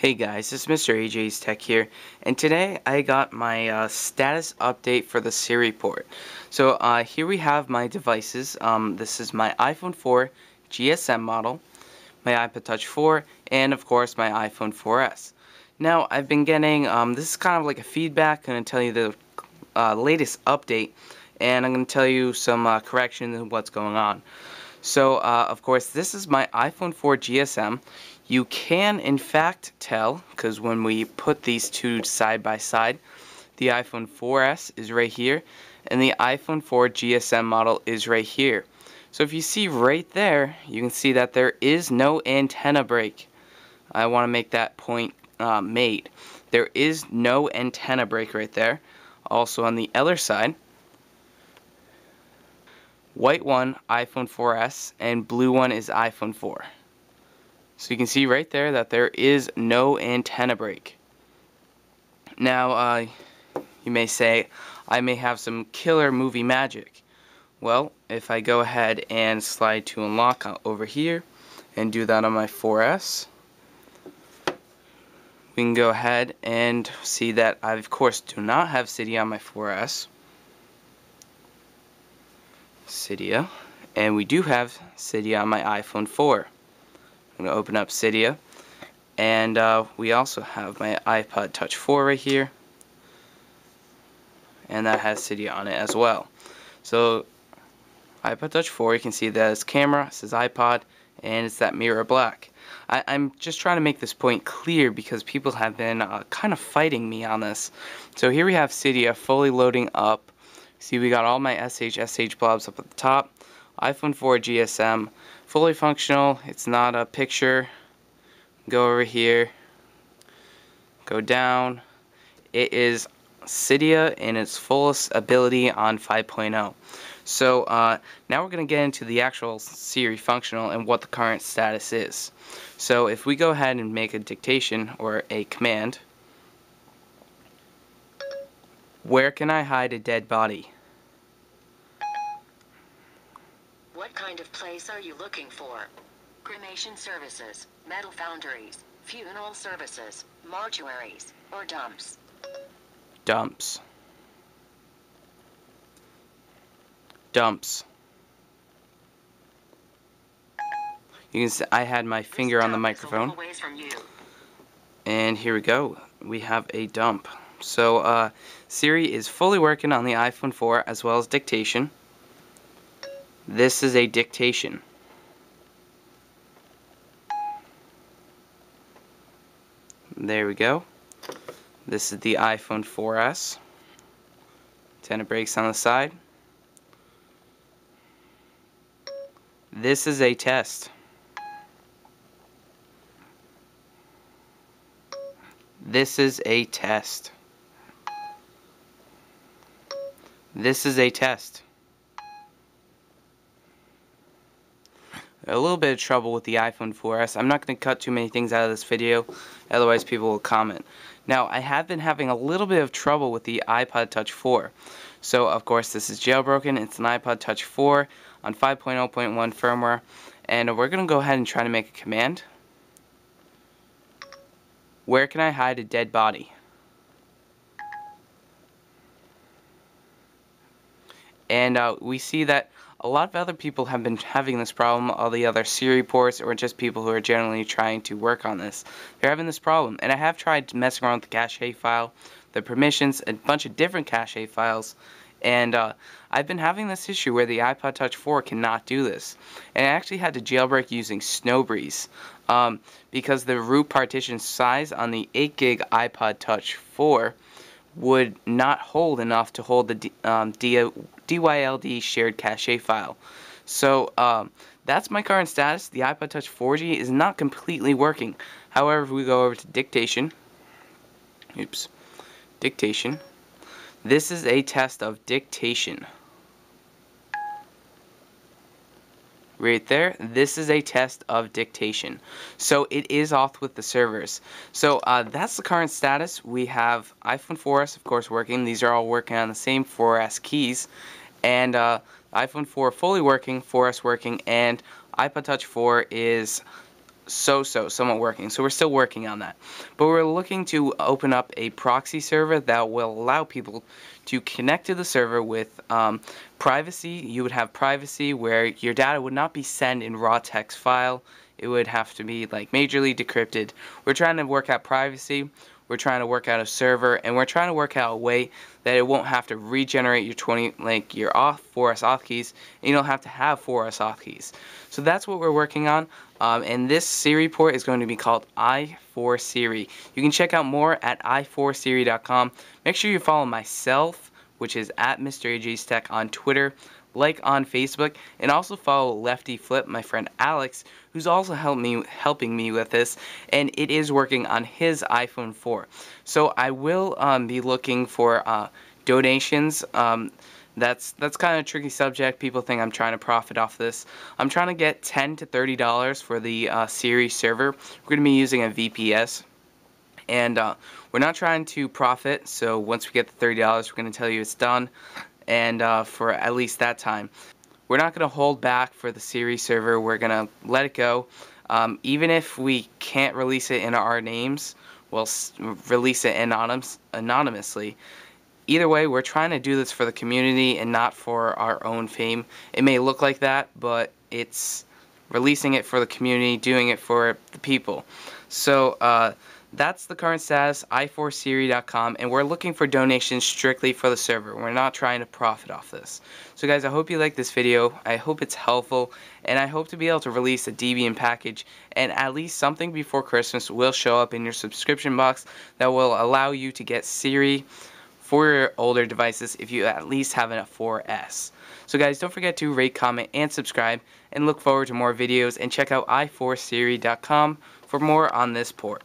Hey guys, it's Mr. AJ's Tech here, and today I got my uh, status update for the Siri port. So uh, here we have my devices. Um, this is my iPhone 4 GSM model, my iPod Touch 4, and of course my iPhone 4S. Now I've been getting, um, this is kind of like a feedback, I'm going to tell you the uh, latest update, and I'm going to tell you some uh, corrections and what's going on. So uh, of course this is my iPhone 4 GSM. You can, in fact, tell, because when we put these two side by side, the iPhone 4S is right here, and the iPhone 4 GSM model is right here. So if you see right there, you can see that there is no antenna break. I want to make that point uh, made. There is no antenna break right there. Also on the other side, white one, iPhone 4S, and blue one is iPhone 4. So you can see right there that there is no antenna break. Now, uh, you may say, I may have some killer movie magic. Well, if I go ahead and slide to unlock over here and do that on my 4S, we can go ahead and see that I, of course, do not have Cydia on my 4S. Cydia. And we do have Cydia on my iPhone 4. I'm going to open up Cydia. And uh, we also have my iPod Touch 4 right here. And that has Cydia on it as well. So iPod Touch 4, you can see that it's camera, it says iPod, and it's that mirror black. I, am just trying to make this point clear because people have been uh, kind of fighting me on this. So here we have Cydia fully loading up. See, we got all my SH, SH blobs up at the top. iPhone 4 GSM, fully functional. It's not a picture. Go over here. Go down. It is Cydia in its fullest ability on 5.0. So uh, now we're going to get into the actual Siri functional and what the current status is. So if we go ahead and make a dictation or a command, where can I hide a dead body? What kind of place are you looking for? Cremation services, metal foundries, funeral services, mortuaries, or dumps? Dumps. Dumps. You can see I had my finger on the microphone. And here we go. We have a dump. So uh, Siri is fully working on the iPhone 4 as well as dictation. This is a dictation. There we go. This is the iPhone 4S. Antenna breaks on the side. This is a test. This is a test. This is a test. a little bit of trouble with the iPhone 4S. I'm not going to cut too many things out of this video, otherwise people will comment. Now, I have been having a little bit of trouble with the iPod Touch 4. So, of course, this is jailbroken. It's an iPod Touch 4 on 5.0.1 firmware. And we're going to go ahead and try to make a command. Where can I hide a dead body? And uh, we see that a lot of other people have been having this problem, all the other Siri ports, or just people who are generally trying to work on this. They're having this problem, and I have tried messing around with the cache file, the permissions, a bunch of different cache files, and uh, I've been having this issue where the iPod Touch 4 cannot do this. And I actually had to jailbreak using Snowbreeze um, because the root partition size on the 8 gig iPod Touch 4 would not hold enough to hold the D, um, DYLD shared cache file. So um, that's my current status. The iPod Touch 4G is not completely working. However, if we go over to dictation, oops, dictation, this is a test of dictation. Right there, this is a test of dictation. So it is off with the servers. So uh, that's the current status. We have iPhone 4S, of course, working. These are all working on the same 4S keys. And uh, iPhone 4 fully working, 4S working, and iPod Touch 4 is so-so, somewhat working. So we're still working on that. But we're looking to open up a proxy server that will allow people to connect to the server with um, privacy. You would have privacy where your data would not be sent in raw text file. It would have to be like majorly decrypted. We're trying to work out privacy we're trying to work out a server, and we're trying to work out a way that it won't have to regenerate your 20 like your auth 4S auth keys, and you don't have to have 4S auth keys. So that's what we're working on. Um, and this Siri port is going to be called i4 Siri. You can check out more at i4siri.com. Make sure you follow myself, which is at Mr. On Twitter like on Facebook, and also follow Lefty Flip, my friend Alex, who's also helped me helping me with this, and it is working on his iPhone 4. So I will um, be looking for uh, donations. Um, that's that's kind of a tricky subject. People think I'm trying to profit off this. I'm trying to get 10 to 30 dollars for the uh, Siri server. We're going to be using a VPS and uh, we're not trying to profit so once we get the $30 we're going to tell you it's done and uh, for at least that time. We're not going to hold back for the Siri server. We're going to let it go. Um, even if we can't release it in our names, we'll release it anonymous, anonymously. Either way, we're trying to do this for the community and not for our own fame. It may look like that, but it's releasing it for the community, doing it for the people. So, uh, that's the current status, i4siri.com, and we're looking for donations strictly for the server. We're not trying to profit off this. So guys, I hope you like this video. I hope it's helpful, and I hope to be able to release a Debian package, and at least something before Christmas will show up in your subscription box that will allow you to get Siri for your older devices if you at least have a 4S. So guys, don't forget to rate, comment, and subscribe, and look forward to more videos, and check out i4siri.com for more on this port.